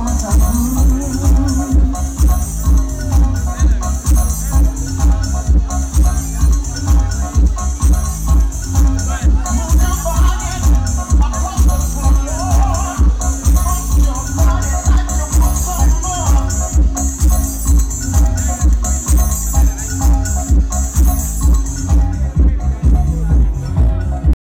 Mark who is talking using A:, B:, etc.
A: want to